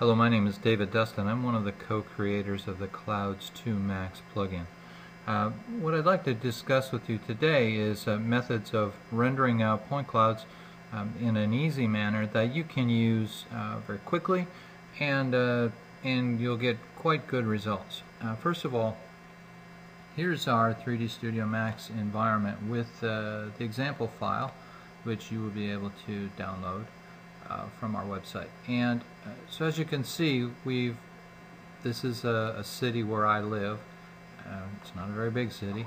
Hello, my name is David Dustin. I'm one of the co-creators of the Clouds2Max plugin. Uh, what I'd like to discuss with you today is uh, methods of rendering out point clouds um, in an easy manner that you can use uh, very quickly and, uh, and you'll get quite good results. Uh, first of all, here's our 3D Studio Max environment with uh, the example file which you will be able to download uh, from our website. And uh, so as you can see, we've this is a, a city where I live. Uh, it's not a very big city,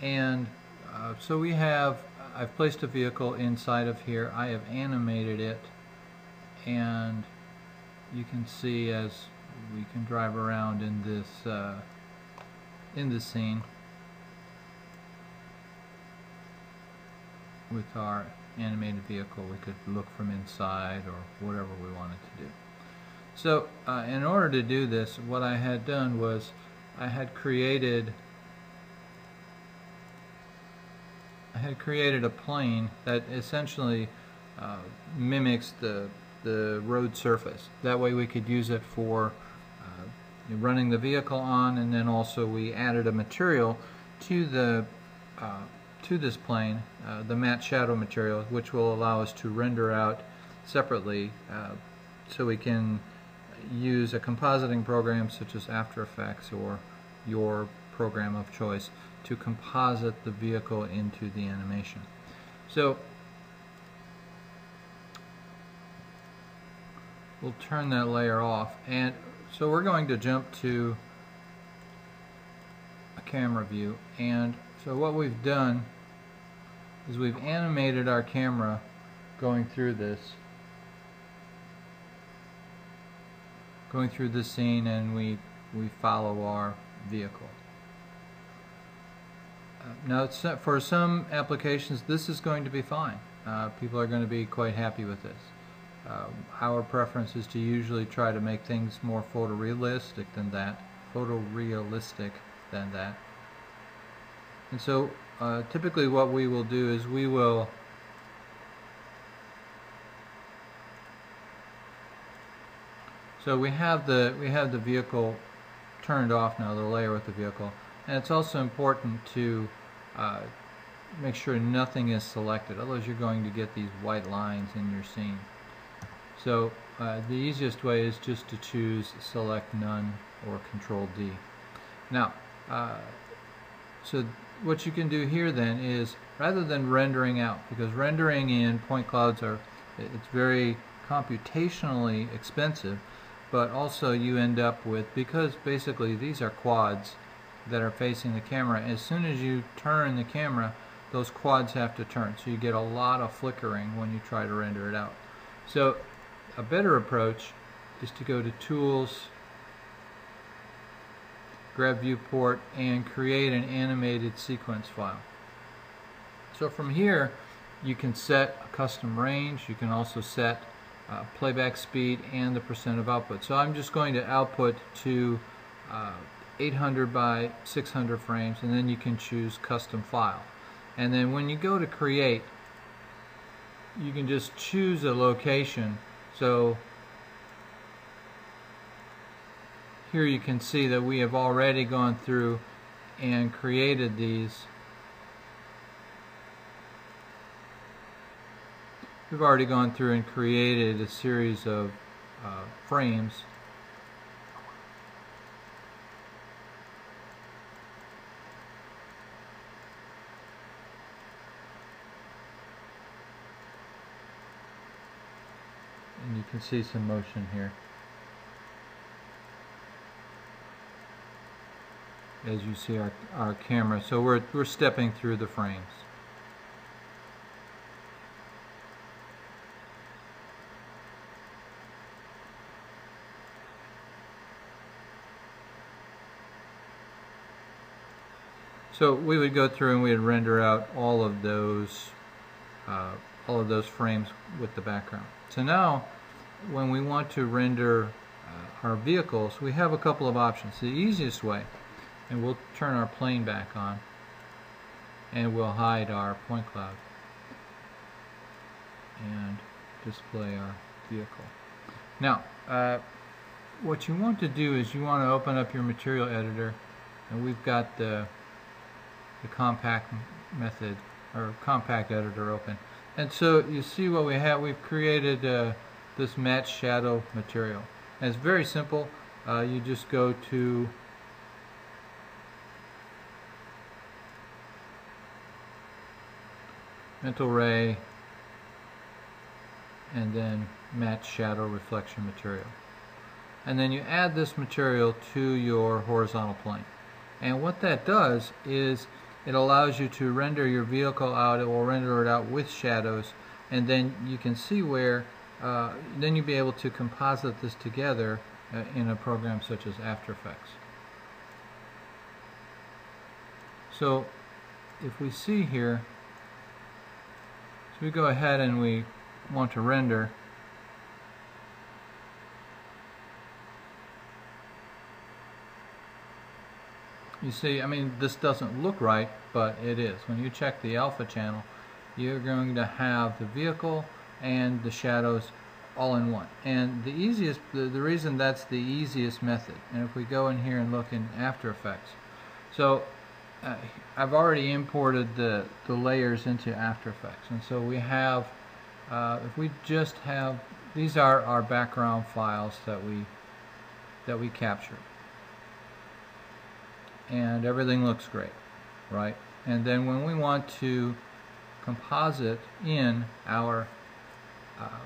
and uh, so we have. I've placed a vehicle inside of here. I have animated it, and you can see as we can drive around in this uh, in this scene with our animated vehicle we could look from inside or whatever we wanted to do. So uh, in order to do this what I had done was I had created I had created a plane that essentially uh, mimics the the road surface. That way we could use it for uh, running the vehicle on and then also we added a material to the uh, to this plane uh, the matte shadow material which will allow us to render out separately uh, so we can use a compositing program such as After Effects or your program of choice to composite the vehicle into the animation. So we'll turn that layer off and so we're going to jump to a camera view and so what we've done is we've animated our camera going through this going through this scene and we we follow our vehicle. Uh, now for some applications this is going to be fine. Uh, people are going to be quite happy with this. Uh, our preference is to usually try to make things more photorealistic than that photorealistic than that and so uh, typically what we will do is we will so we have the we have the vehicle turned off now the layer with the vehicle. And it's also important to uh, make sure nothing is selected otherwise you're going to get these white lines in your scene. So uh, the easiest way is just to choose select none or control D. Now uh, so what you can do here then is rather than rendering out because rendering in point clouds are it's very computationally expensive but also you end up with because basically these are quads that are facing the camera as soon as you turn the camera those quads have to turn. So you get a lot of flickering when you try to render it out. So a better approach is to go to tools grab viewport and create an animated sequence file. So from here you can set a custom range, you can also set uh, playback speed and the percent of output. So I'm just going to output to uh, 800 by 600 frames and then you can choose custom file. And then when you go to create you can just choose a location so here you can see that we have already gone through and created these. We've already gone through and created a series of uh, frames. And you can see some motion here as you see our, our camera. So we're, we're stepping through the frames. So we would go through and we would render out all of those uh, all of those frames with the background. So now when we want to render uh, our vehicles we have a couple of options. The easiest way and we'll turn our plane back on. And we'll hide our point cloud. And display our vehicle. Now, uh, what you want to do is you want to open up your material editor. And we've got the, the compact method or compact editor open. And so you see what we have. We've created uh, this matte shadow material. And it's very simple. Uh, you just go to mental ray and then matte shadow reflection material. And then you add this material to your horizontal plane. And what that does is it allows you to render your vehicle out it will render it out with shadows and then you can see where uh, then you'll be able to composite this together uh, in a program such as After Effects. So if we see here we go ahead and we want to render. You see I mean this doesn't look right but it is. When you check the alpha channel you're going to have the vehicle and the shadows all in one. And the easiest the, the reason that's the easiest method and if we go in here and look in After Effects. So uh, I've already imported the the layers into After Effects. And so we have uh, if we just have these are our background files that we that we captured. And everything looks great right? And then when we want to composite in our uh,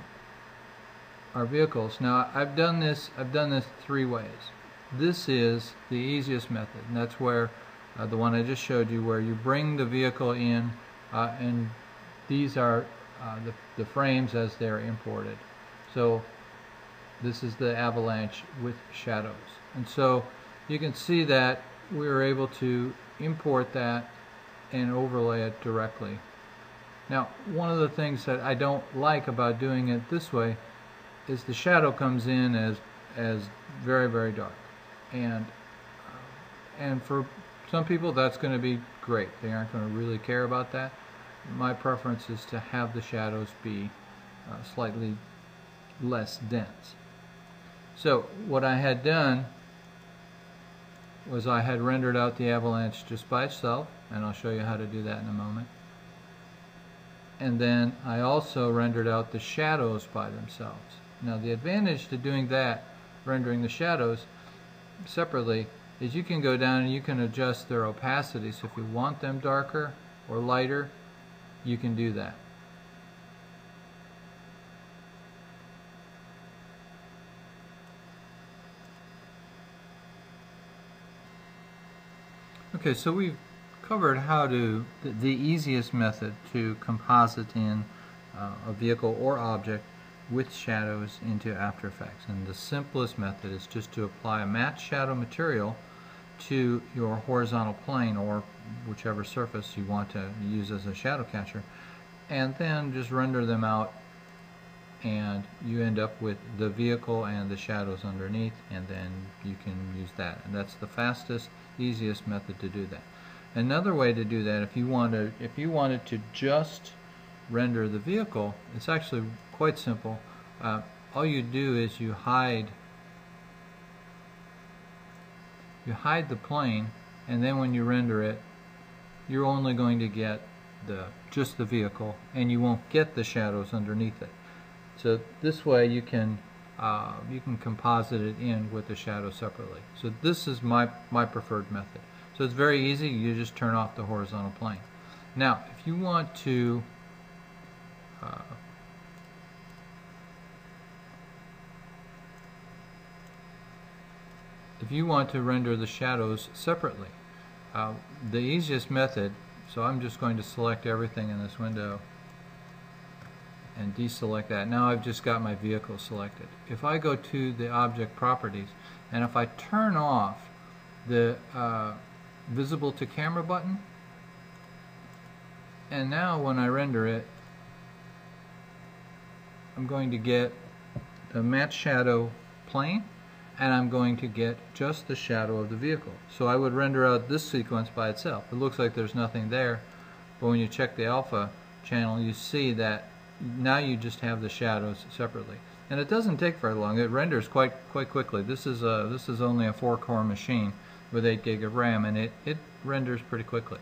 our vehicles now I've done this I've done this three ways. This is the easiest method and that's where uh, the one I just showed you where you bring the vehicle in uh, and these are uh, the, the frames as they're imported. So this is the avalanche with shadows. And so you can see that we were able to import that and overlay it directly. Now, one of the things that I don't like about doing it this way is the shadow comes in as as very very dark, and uh, and for some people that's going to be great. They aren't going to really care about that. My preference is to have the shadows be uh, slightly less dense. So what I had done was I had rendered out the avalanche just by itself and I'll show you how to do that in a moment and then I also rendered out the shadows by themselves now the advantage to doing that rendering the shadows separately is you can go down and you can adjust their opacity. So if you want them darker or lighter you can do that. Okay, so we've covered how to, the, easiest method to composite in uh, a vehicle or object with shadows into After Effects. And the simplest method is just to apply a matte shadow material to your horizontal plane or whichever surface you want to use as a shadow catcher and then just render them out and you end up with the vehicle and the shadows underneath and then you can use that and that's the fastest easiest method to do that another way to do that if you want to if you wanted to just render the vehicle it's actually quite simple uh, all you do is you hide you hide the plane and then when you render it you're only going to get the just the vehicle and you won't get the shadows underneath it so this way you can uh, you can composite it in with the shadow separately. So this is my, my preferred method. So it's very easy, you just turn off the horizontal plane. Now, if you want to uh, if you want to render the shadows separately, uh, the easiest method, so I'm just going to select everything in this window and deselect that. Now I've just got my vehicle selected. If I go to the object properties and if I turn off the uh, visible to camera button and now when I render it I'm going to get the matte shadow plane and I'm going to get just the shadow of the vehicle. So I would render out this sequence by itself. It looks like there's nothing there but when you check the alpha channel you see that now you just have the shadows separately. and it doesn't take very long. It renders quite quite quickly. This is a this is only a four core machine with 8 gig of RAM, and it it renders pretty quickly.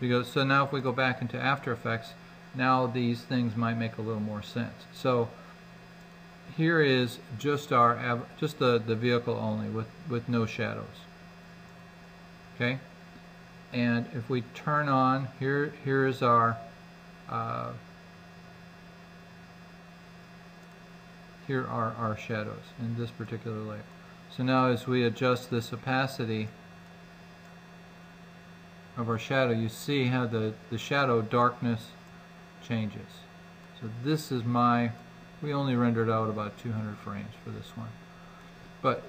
Because so now if we go back into After Effects, now these things might make a little more sense. So here is just our just the the vehicle only with with no shadows. Okay, and if we turn on here here is our uh, here are our shadows in this particular layer. So now as we adjust this opacity of our shadow, you see how the, the shadow darkness changes. So this is my, we only rendered out about 200 frames for this one. But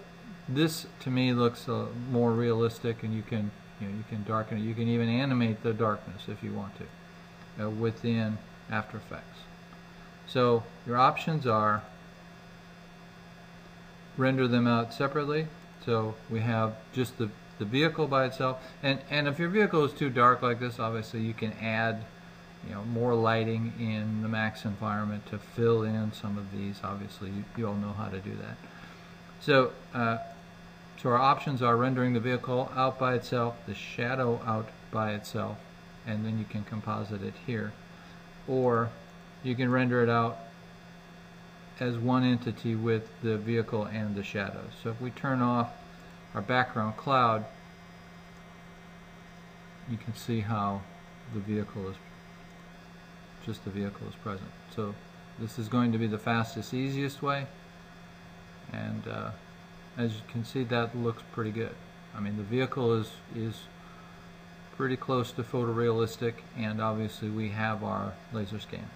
this to me looks uh, more realistic and you can, you know, you can darken it. You can even animate the darkness if you want to uh, within After Effects. So your options are render them out separately. So we have just the, the vehicle by itself. And, and if your vehicle is too dark like this, obviously you can add you know, more lighting in the max environment to fill in some of these. Obviously, you, you all know how to do that. So, uh, so our options are rendering the vehicle out by itself, the shadow out by itself, and then you can composite it here. Or you can render it out as one entity with the vehicle and the shadows. So if we turn off our background cloud, you can see how the vehicle is, just the vehicle is present. So this is going to be the fastest, easiest way. And uh, as you can see, that looks pretty good. I mean, the vehicle is, is pretty close to photorealistic, and obviously we have our laser scan.